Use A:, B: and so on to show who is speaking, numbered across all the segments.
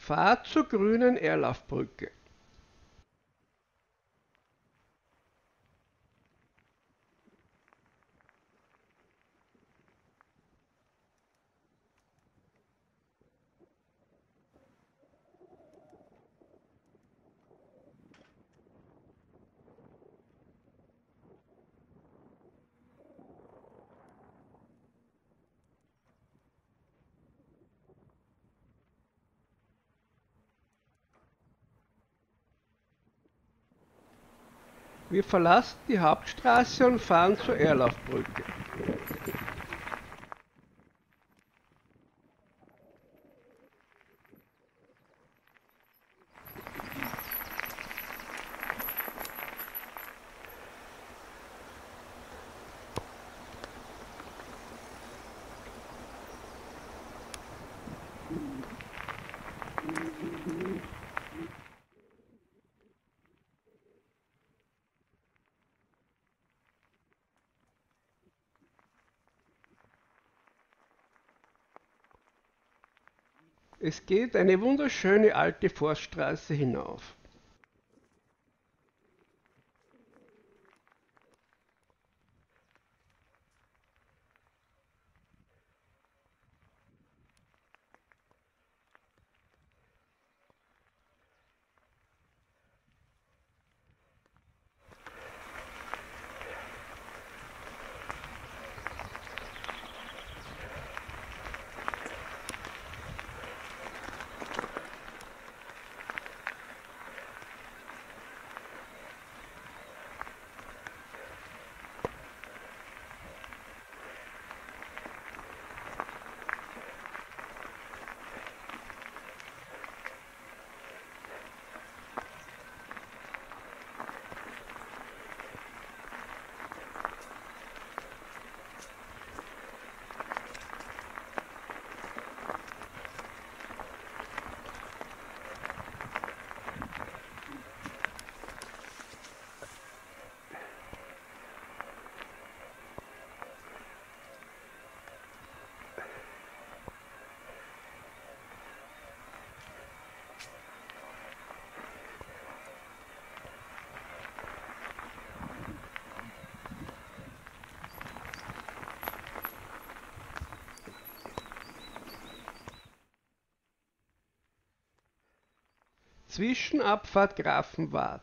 A: Fahrt zur grünen Erlaufbrücke. Verlassen die Hauptstraße und fahren zur Erlaufbrücke. Es geht eine wunderschöne alte Forststraße hinauf. Zwischenabfahrt Grafenwahd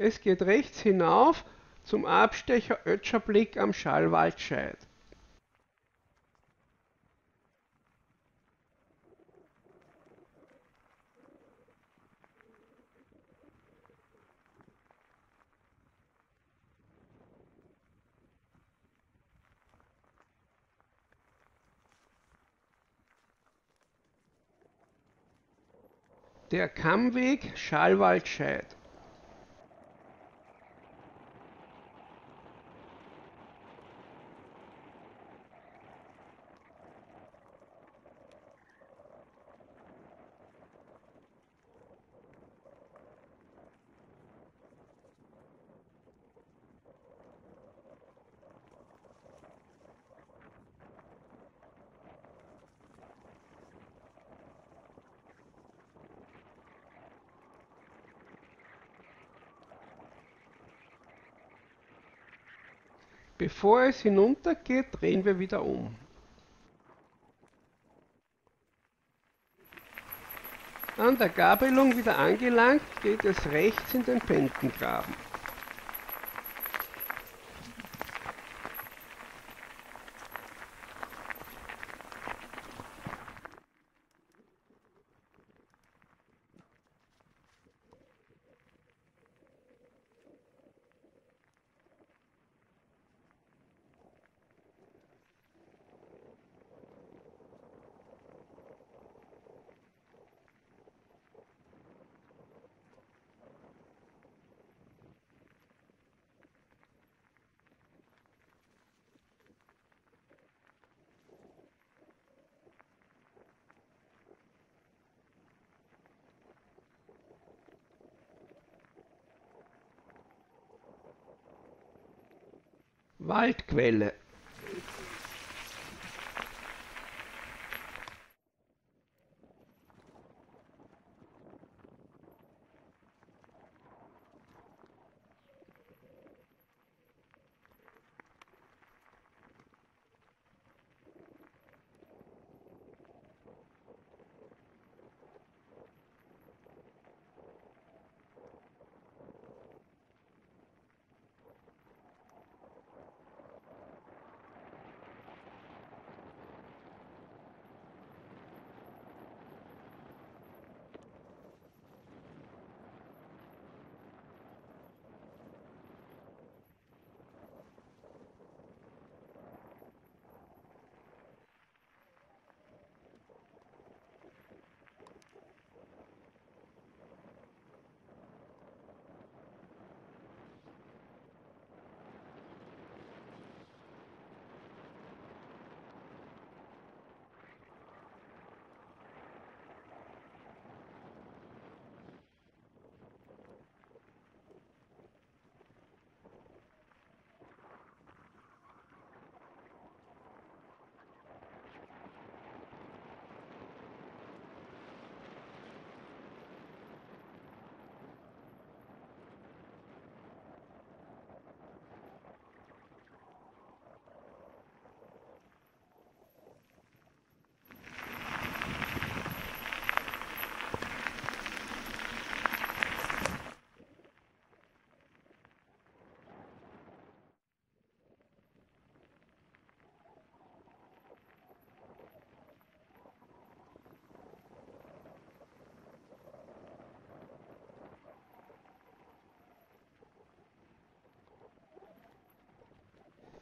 A: Es geht rechts hinauf zum Abstecher Ötscherblick am Schallwaldscheid. Der Kammweg Schallwaldscheid Bevor es hinuntergeht, drehen wir wieder um. An der Gabelung wieder angelangt, geht es rechts in den Pentengraben. Waldquelle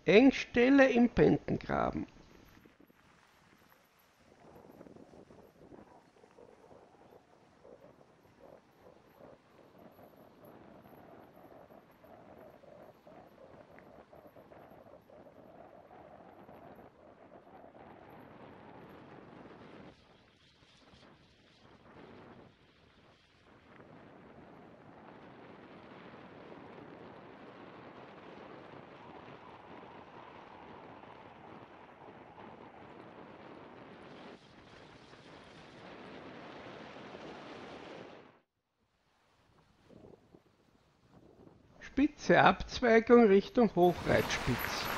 A: Engstelle im Pentengraben spitze Abzweigung Richtung Hochreitspitz.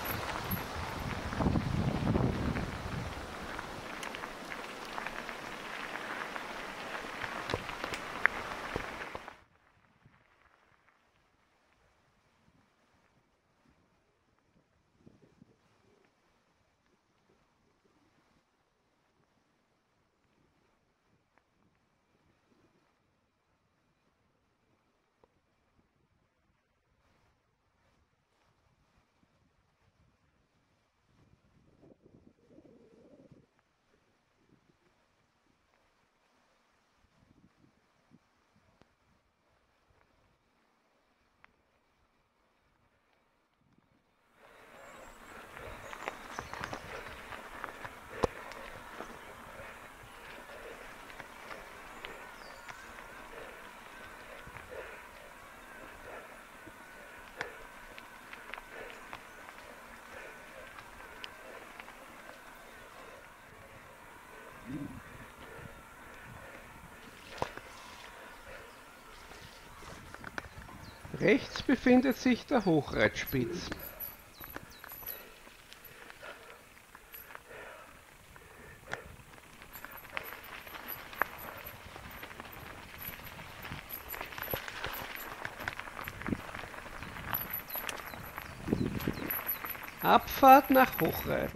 A: Rechts befindet sich der Hochreitspitz. Abfahrt nach Hochreit.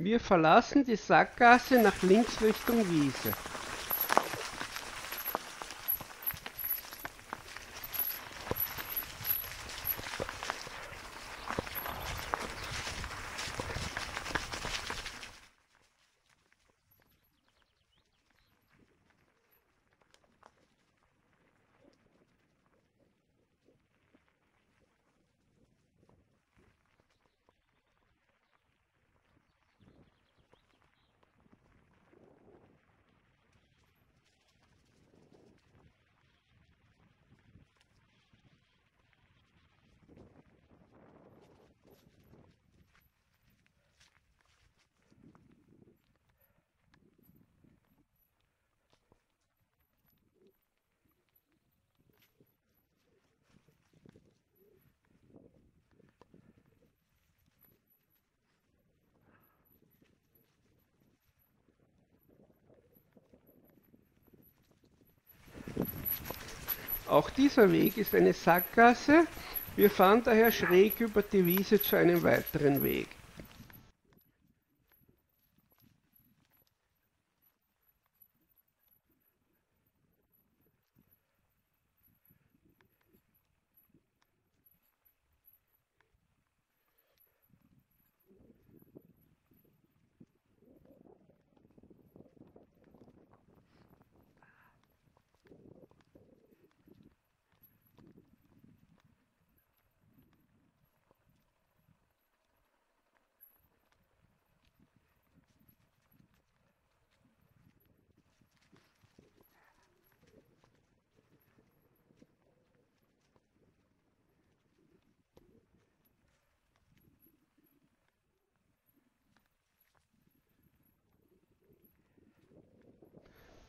A: Wir verlassen die Sackgasse nach links Richtung Wiese. Auch dieser Weg ist eine Sackgasse. Wir fahren daher schräg über die Wiese zu einem weiteren Weg.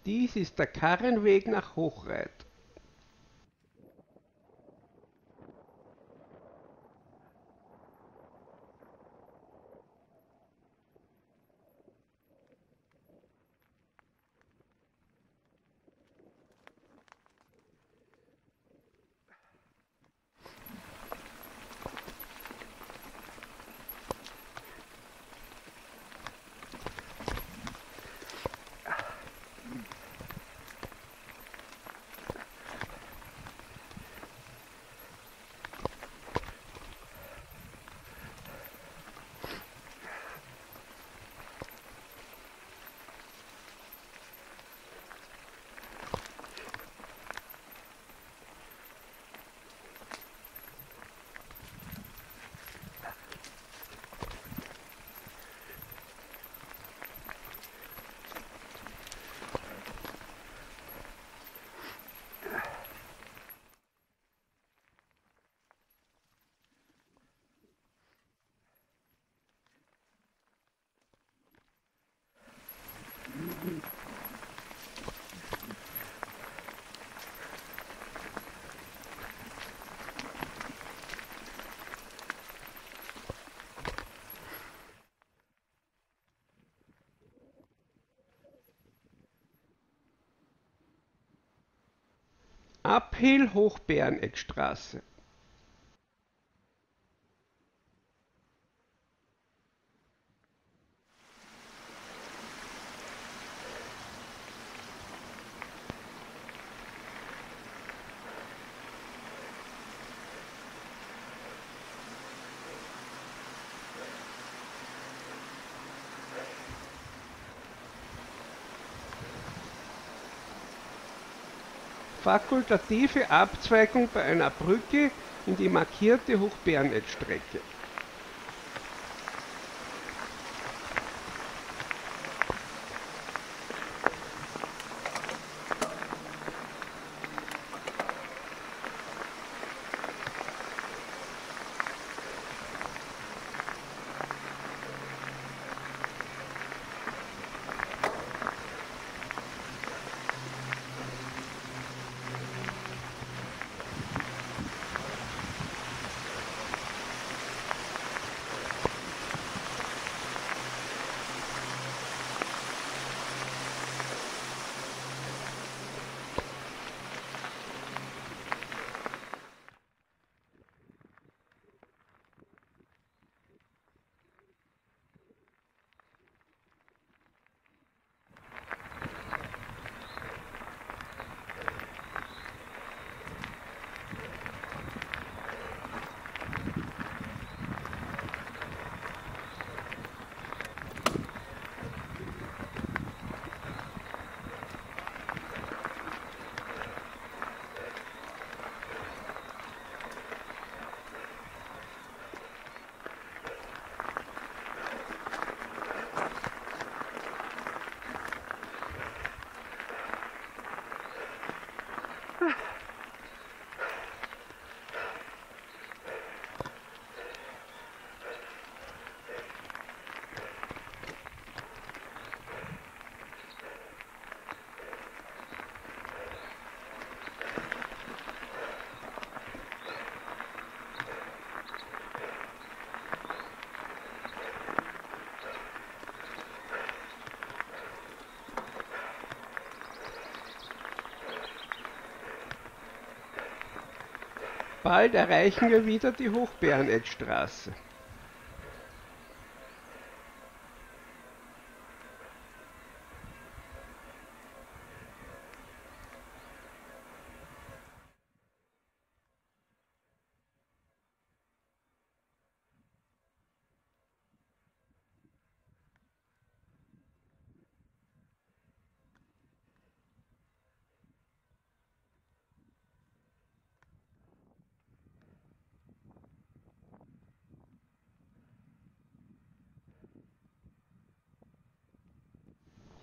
A: Dies ist der Karrenweg nach Hochreit. Uphill Hochbäreneckstraße fakultative Abzweigung bei einer Brücke in die markierte Hochbärennetzstrecke. Bald erreichen wir wieder die Hochbeereneckstraße.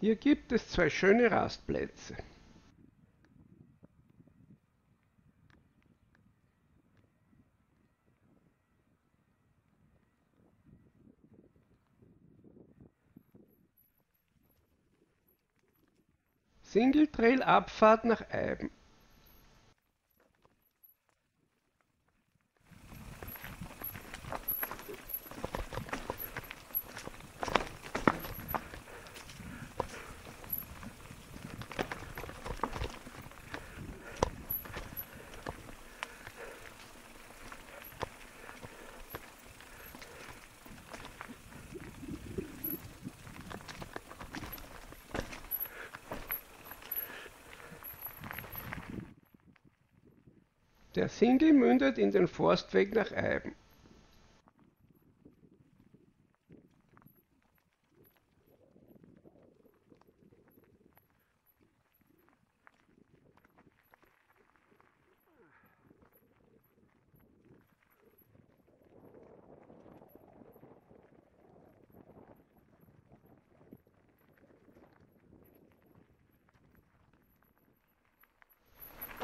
A: Hier gibt es zwei schöne Rastplätze. Single Trail Abfahrt nach Eiben. Der Singel mündet in den Forstweg nach Eiben.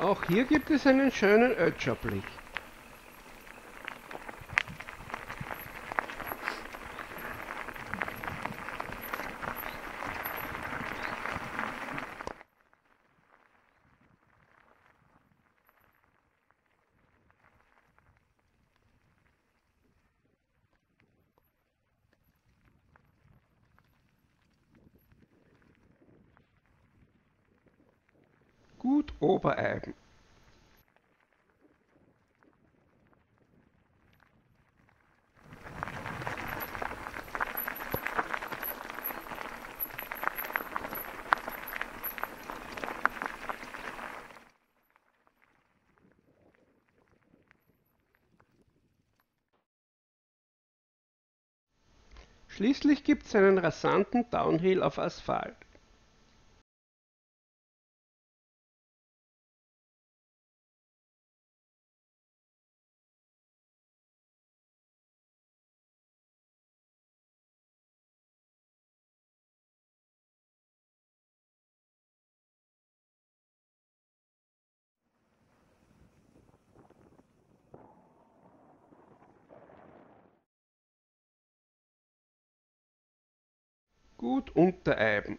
A: Auch hier gibt es einen schönen Ötscherblick. Gut Obereiben. Schließlich gibt es einen rasanten Downhill auf Asphalt. Gut Untereiben.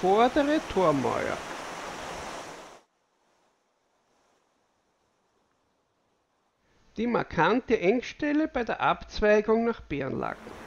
A: Vordere Tormauer. Die markante Engstelle bei der Abzweigung nach Bärenlaken.